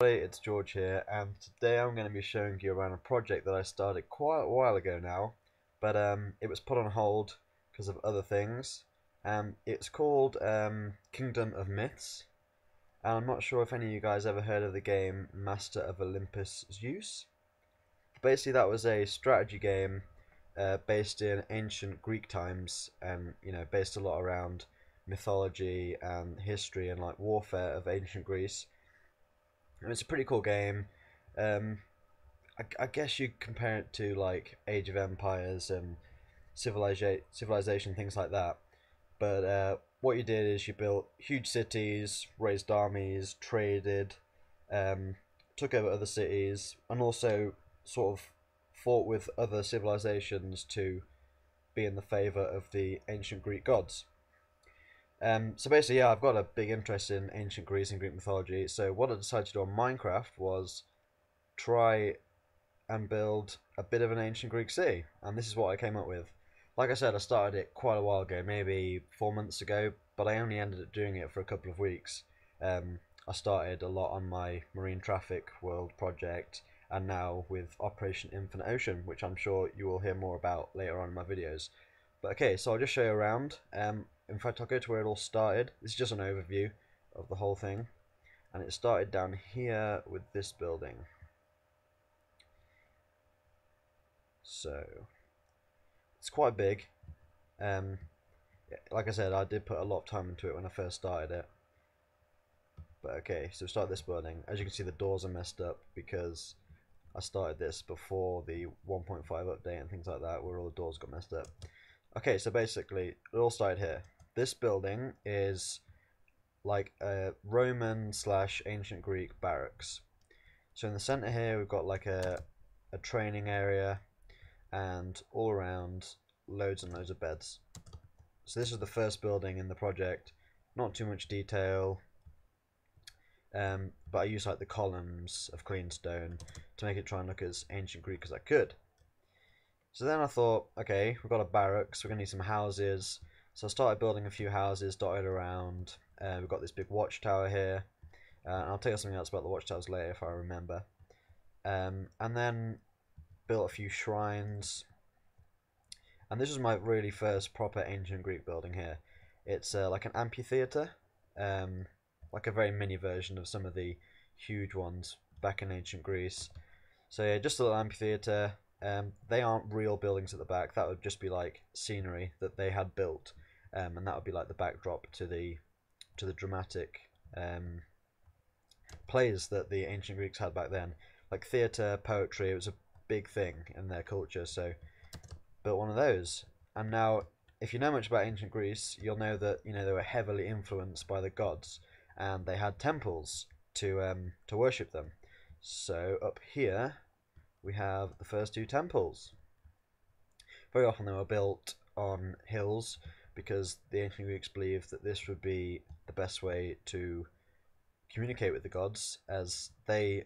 Hey, it's George here, and today I'm going to be showing you around a project that I started quite a while ago now, but um, it was put on hold because of other things. Um, it's called um, Kingdom of Myths, and I'm not sure if any of you guys ever heard of the game Master of Olympus Zeus. Basically, that was a strategy game uh, based in ancient Greek times, and you know, based a lot around mythology and history and like warfare of ancient Greece and it's a pretty cool game. Um, I, I, guess you compare it to like Age of Empires and Civilization, Civilization things like that. But uh, what you did is you built huge cities, raised armies, traded, um, took over other cities, and also sort of fought with other civilizations to be in the favor of the ancient Greek gods. Um, so basically, yeah, I've got a big interest in ancient Greece and Greek mythology. So what I decided to do on Minecraft was try and build a bit of an ancient Greek city, and this is what I came up with. Like I said, I started it quite a while ago, maybe four months ago, but I only ended up doing it for a couple of weeks. Um, I started a lot on my Marine Traffic World project, and now with Operation Infinite Ocean, which I'm sure you will hear more about later on in my videos. But okay, so I'll just show you around. Um, in fact, I'll go to where it all started. This is just an overview of the whole thing. And it started down here with this building. So, it's quite big. Um, like I said, I did put a lot of time into it when I first started it. But okay, so start this building. As you can see, the doors are messed up because I started this before the 1.5 update and things like that, where all the doors got messed up. Okay, so basically, it all started here this building is like a Roman slash ancient Greek barracks. So in the center here we've got like a a training area and all around loads and loads of beds. So this is the first building in the project. Not too much detail. Um, but I use like the columns of clean stone to make it try and look as ancient Greek as I could. So then I thought, okay, we've got a barracks, we're gonna need some houses, so I started building a few houses dotted around. Uh, we've got this big watchtower here. Uh, and I'll tell you something else about the watchtowers later if I remember. Um, and then built a few shrines. And this was my really first proper ancient Greek building here. It's uh, like an amphitheatre, um, like a very mini version of some of the huge ones back in ancient Greece. So yeah, just a little amphitheatre. Um, they aren't real buildings at the back. That would just be like scenery that they had built um, and that would be like the backdrop to the to the dramatic um, plays that the ancient Greeks had back then, like theatre, poetry. It was a big thing in their culture. So built one of those, and now if you know much about ancient Greece, you'll know that you know they were heavily influenced by the gods, and they had temples to um, to worship them. So up here we have the first two temples. Very often they were built on hills because the ancient Greeks believed that this would be the best way to communicate with the gods, as they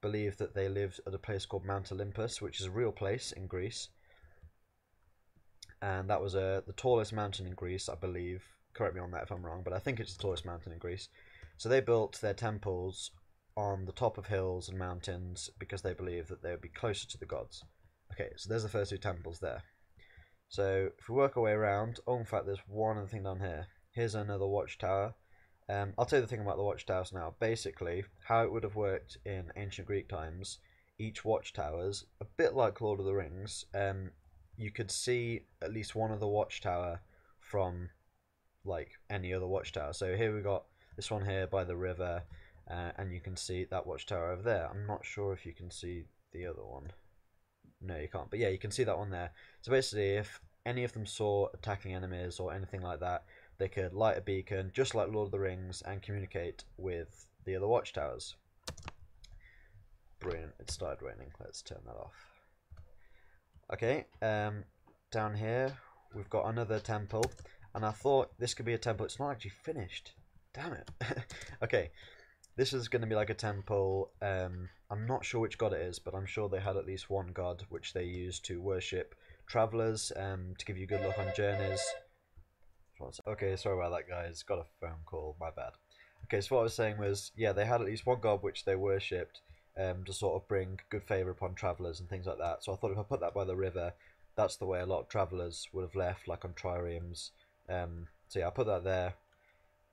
believed that they lived at a place called Mount Olympus, which is a real place in Greece, and that was uh, the tallest mountain in Greece, I believe. Correct me on that if I'm wrong, but I think it's the tallest mountain in Greece. So they built their temples on the top of hills and mountains because they believed that they would be closer to the gods. Okay, so there's the first two temples there. So if we work our way around, oh in fact there's one other thing down here. Here's another watchtower. Um, I'll tell you the thing about the watchtowers now. Basically, how it would have worked in ancient Greek times, each watchtower's a bit like Lord of the Rings. Um, you could see at least one of the watchtower from like any other watchtower. So here we got this one here by the river, uh, and you can see that watchtower over there. I'm not sure if you can see the other one. No, you can't. But yeah, you can see that one there. So basically, if any of them saw attacking enemies or anything like that, they could light a beacon, just like Lord of the Rings, and communicate with the other watchtowers. Brilliant. It started raining. Let's turn that off. Okay, um, down here we've got another temple, and I thought this could be a temple. It's not actually finished. Damn it. okay, this is going to be like a temple. Um, I'm not sure which god it is, but I'm sure they had at least one god which they used to worship travelers um, to give you good luck on journeys. Okay, sorry about that, guys. Got a phone call. My bad. Okay, so what I was saying was, yeah, they had at least one god which they worshipped um, to sort of bring good favour upon travellers and things like that. So I thought if I put that by the river, that's the way a lot of travellers would have left, like on triremes. Um, so yeah, I'll put that there.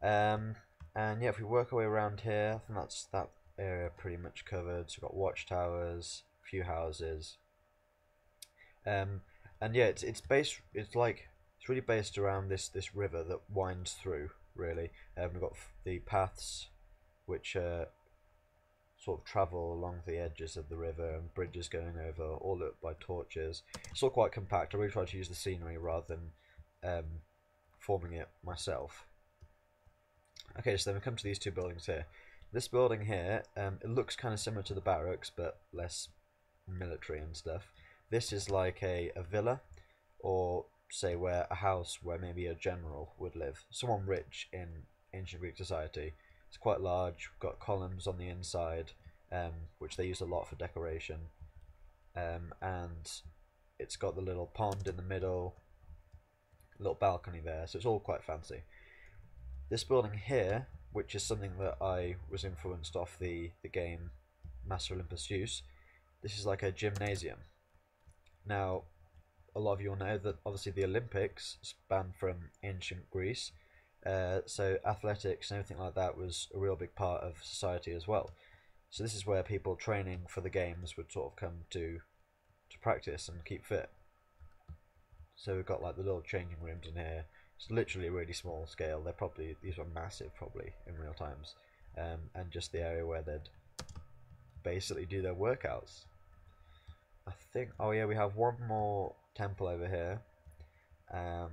Um, and yeah, if we work our way around here, I think that's that area pretty much covered. So we've got watchtowers, a few houses. Um, and yeah, it's it's based. It's like it's really based around this this river that winds through. Really, um, we've got the paths, which uh, sort of travel along the edges of the river and bridges going over, all lit by torches. It's all quite compact. I really try to use the scenery rather than um, forming it myself. Okay, so then we come to these two buildings here. This building here, um, it looks kind of similar to the barracks, but less military and stuff. This is like a, a villa, or say where a house where maybe a general would live. Someone rich in ancient Greek society. It's quite large, got columns on the inside, um, which they use a lot for decoration. Um, and it's got the little pond in the middle, little balcony there, so it's all quite fancy. This building here, which is something that I was influenced off the, the game Master Olympus Zeus, this is like a gymnasium. Now, a lot of you will know that obviously the Olympics span from ancient Greece, uh, so athletics and everything like that was a real big part of society as well. So this is where people training for the games would sort of come to to practice and keep fit. So we've got like the little changing rooms in here. It's literally really small scale. They're probably these are massive probably in real times, um, and just the area where they'd basically do their workouts. I think. Oh yeah, we have one more temple over here, um,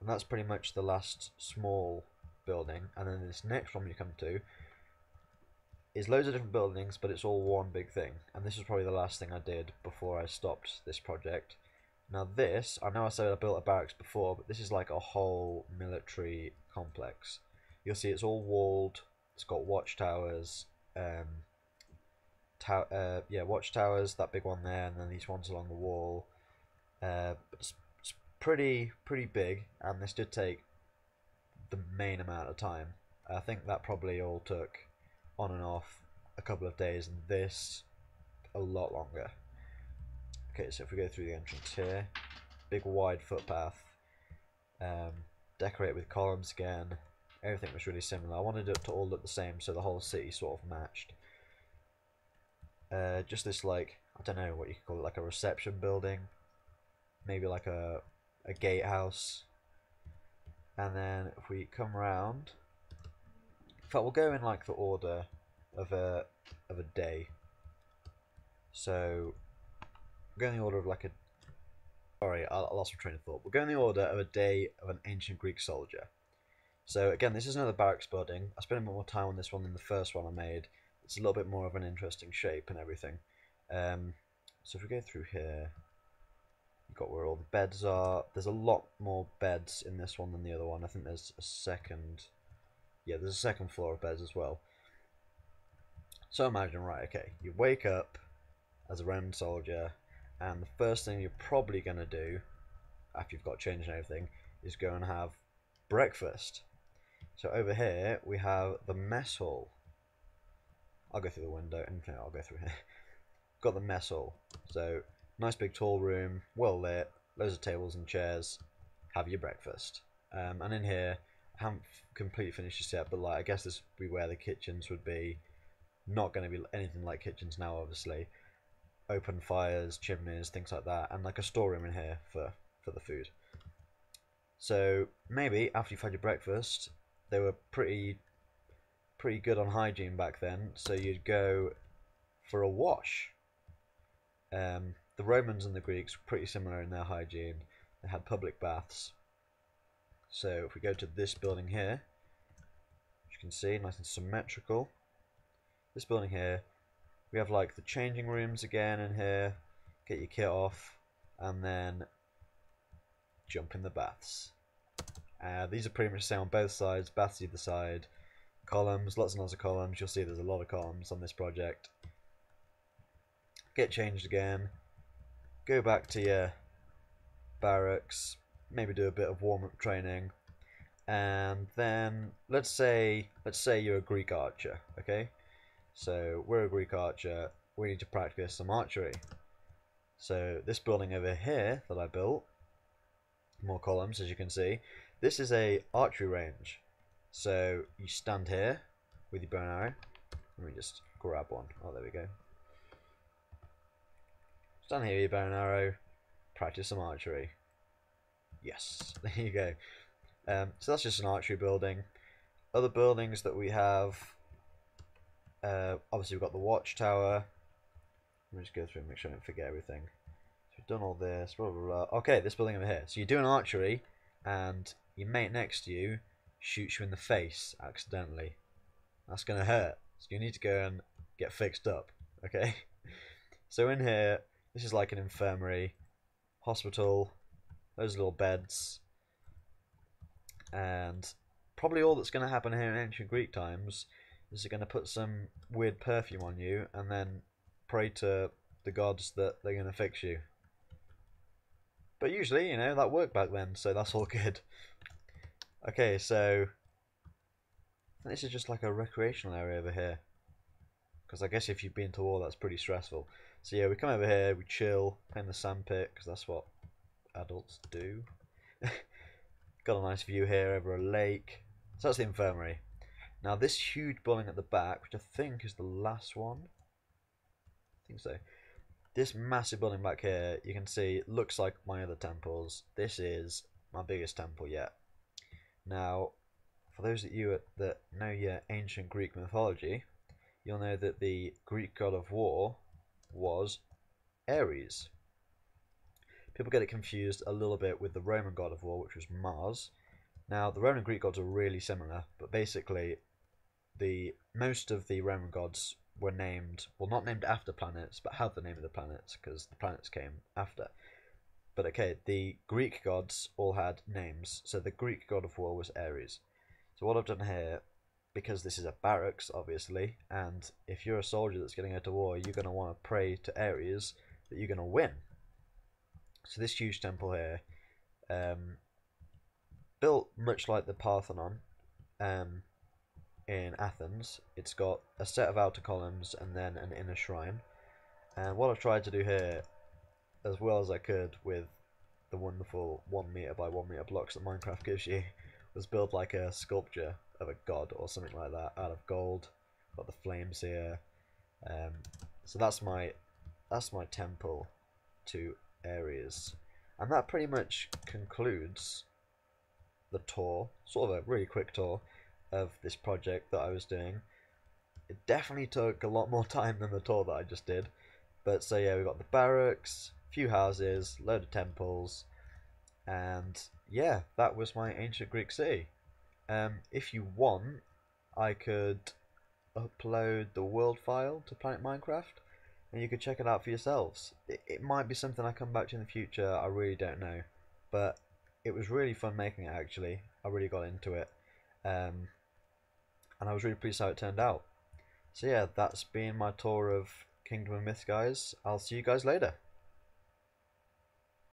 and that's pretty much the last small building. And then this next one you come to is loads of different buildings, but it's all one big thing. And this is probably the last thing I did before I stopped this project. Now this, I know I said I built a barracks before, but this is like a whole military complex. You'll see it's all walled. It's got watchtowers. Um, tow uh, yeah, watchtowers. That big one there, and then these ones along the wall. Uh, it's, it's pretty pretty big, and this did take the main amount of time. I think that probably all took on and off a couple of days, and this a lot longer. Okay, so if we go through the entrance here, big wide footpath, um, decorate with columns again, everything was really similar. I wanted it to all look the same so the whole city sort of matched. Uh, just this like, I don't know what you could call it, like a reception building, maybe like a, a gatehouse, and then if we come around, in fact we'll go in like the order of a, of a day. So We'll go in the order of like a. Sorry, I lost my train of thought. We'll go in the order of a day of an ancient Greek soldier. So again, this is another barracks building. I spent a bit more time on this one than the first one I made. It's a little bit more of an interesting shape and everything. Um, so if we go through here, you've got where all the beds are. There's a lot more beds in this one than the other one. I think there's a second. Yeah, there's a second floor of beds as well. So imagine, right, okay, you wake up as a Roman soldier, and the first thing you're probably going to do after you've got changed and everything is go and have breakfast. So over here we have the mess hall. I'll go through the window and I'll go through here. got the mess hall. So nice big tall room, well lit, loads of tables and chairs. Have your breakfast. Um, and in here, I haven't completely finished this yet, but like I guess this would be where the kitchens would be. Not going to be anything like kitchens now, obviously open fires, chimneys, things like that, and like a storeroom in here for, for the food. So maybe after you've had your breakfast, they were pretty pretty good on hygiene back then, so you'd go for a wash. Um, the Romans and the Greeks were pretty similar in their hygiene. They had public baths. So if we go to this building here, you can see, nice and symmetrical. This building here we have like the changing rooms again in here. Get your kit off, and then jump in the baths. Uh, these are pretty much the same on both sides. Baths either side. Columns, lots and lots of columns. You'll see there's a lot of columns on this project. Get changed again. Go back to your barracks. Maybe do a bit of warm-up training. and then let's say let's say you're a Greek archer, okay? So we're a Greek archer. We need to practice some archery. So this building over here that I built, more columns as you can see. This is a archery range. So you stand here with your bow and arrow. Let me just grab one. Oh, there we go. Stand here with your bow and arrow. Practice some archery. Yes, there you go. Um, so that's just an archery building. Other buildings that we have, uh, obviously we've got the watchtower. Let me just go through and make sure I don't forget everything. So we've done all this, blah, blah, blah. Okay, this building over here. So you're doing archery, and your mate next to you shoots you in the face accidentally. That's going to hurt. So you need to go and get fixed up, okay? So in here, this is like an infirmary, hospital, those little beds, and probably all that's going to happen here in ancient Greek times is they're going to put some weird perfume on you and then pray to the gods that they're going to fix you. But usually, you know, that worked back then, so that's all good. Okay, so this is just like a recreational area over here. Because I guess if you've been to war, that's pretty stressful. So yeah, we come over here, we chill, play in the sandpit, because that's what adults do. Got a nice view here over a lake. So that's the infirmary. Now this huge building at the back, which I think is the last one. I think so. This massive building back here, you can see, looks like my other temples. This is my biggest temple yet. Now, for those of you that know your ancient Greek mythology, you'll know that the Greek god of war was Ares. People get it confused a little bit with the Roman god of war, which was Mars. Now, the Roman and Greek gods are really similar, but basically, the most of the Roman gods were named, well, not named after planets, but had the name of the planets, because the planets came after. But okay, the Greek gods all had names. So the Greek god of war was Ares. So what I've done here, because this is a barracks, obviously, and if you're a soldier that's getting out to war, you're going to want to pray to Ares that you're going to win. So this huge temple here, um, built much like the Parthenon um, in Athens, it's got a set of outer columns and then an inner shrine. And what I've tried to do here as well as I could with the wonderful one meter by one meter blocks that Minecraft gives you was build like a sculpture of a god or something like that out of gold. Got the flames here. Um, so that's my that's my temple to Ares, and that pretty much concludes the tour. Sort of a really quick tour of this project that I was doing. It definitely took a lot more time than the tour that I just did. But so yeah, we got the barracks, few houses, load of temples, and yeah, that was my ancient Greek city. Um, if you want, I could upload the world file to Planet Minecraft, and you could check it out for yourselves. It, it might be something I come back to in the future. I really don't know, but it was really fun making it. Actually, I really got into it, um, and I was really pleased how it turned out. So yeah, that's been my tour of Kingdom of Myth, guys. I'll see you guys later.